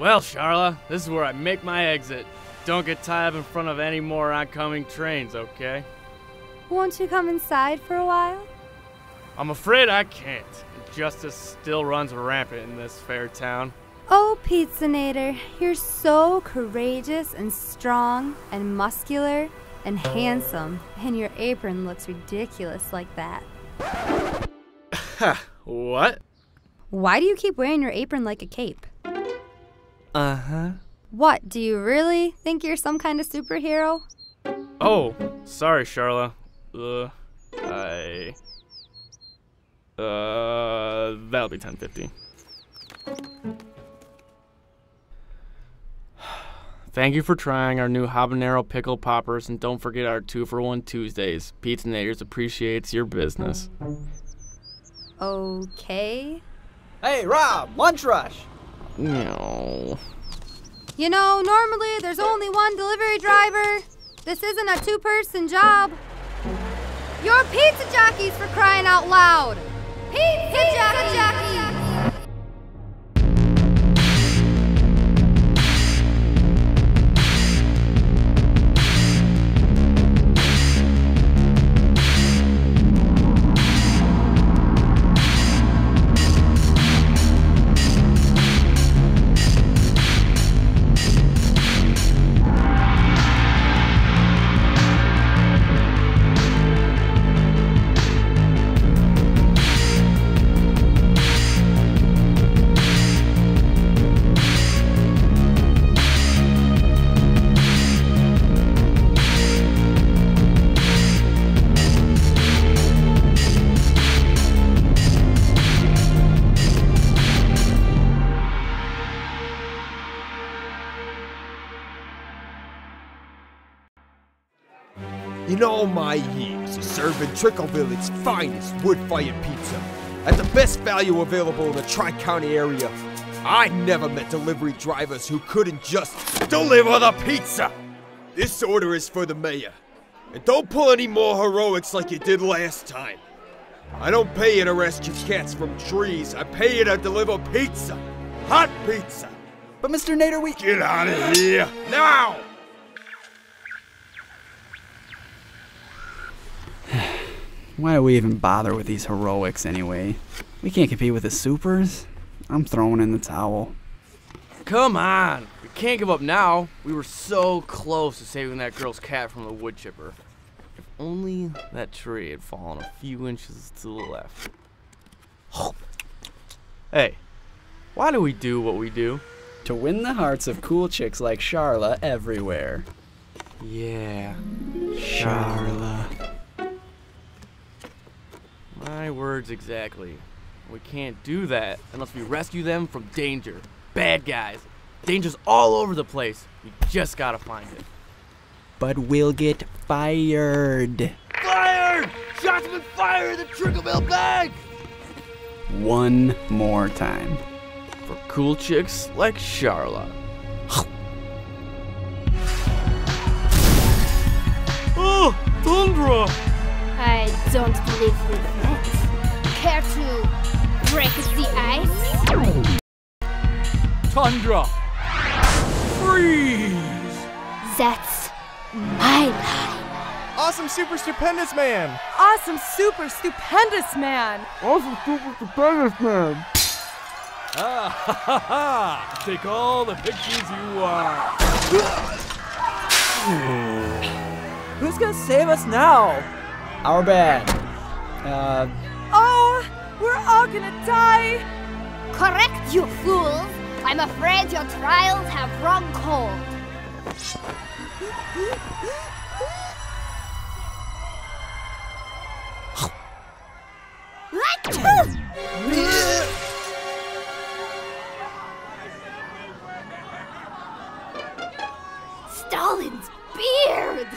Well, Charla, this is where I make my exit. Don't get tied up in front of any more oncoming trains, okay? Won't you come inside for a while? I'm afraid I can't. Justice still runs rampant in this fair town. Oh, Pizzanator, you're so courageous and strong and muscular and handsome, and your apron looks ridiculous like that. what? Why do you keep wearing your apron like a cape? Uh huh. What, do you really think you're some kind of superhero? Oh, sorry, Charla. Uh, I. Uh, that'll be 1050. Thank you for trying our new habanero pickle poppers, and don't forget our two for one Tuesdays. Pizzanators appreciates your business. Okay. Hey, Rob, lunch rush. No. You know, normally there's only one delivery driver. This isn't a two person job. You're pizza jockeys for crying out loud! Pizza, jockeys! In all my years of serving Trickleville its finest wood-fired pizza, at the best value available in the Tri-County area, I never met delivery drivers who couldn't just deliver the pizza! This order is for the mayor. And don't pull any more heroics like you did last time. I don't pay you to rescue cats from trees. I pay you to deliver pizza. Hot pizza. But Mr. Nader, we. Get out of here. Now! Why do we even bother with these heroics anyway? We can't compete with the supers. I'm throwing in the towel. Come on! We can't give up now. We were so close to saving that girl's cat from the wood chipper. If only that tree had fallen a few inches to the left. Hey, why do we do what we do? To win the hearts of cool chicks like Charla everywhere. Yeah, Charla. My words exactly. We can't do that unless we rescue them from danger. Bad guys. Danger's all over the place. We just gotta find it. But we'll get fired. Fired! Shots have been fired at the Trickleville Bank! One more time. For cool chicks like Charla. oh, Tundra! I don't believe in that. Care to break the ice? Tundra! Freeze! That's my line. Awesome, super stupendous man. Awesome, super, stupendous man! Awesome super stupendous man! Ah, ha, ha, ha. Take all the pictures you want. Who's gonna save us now? Our bad. Uh, we're all gonna die! Correct, you fools! I'm afraid your trials have run cold. Stalin's beard!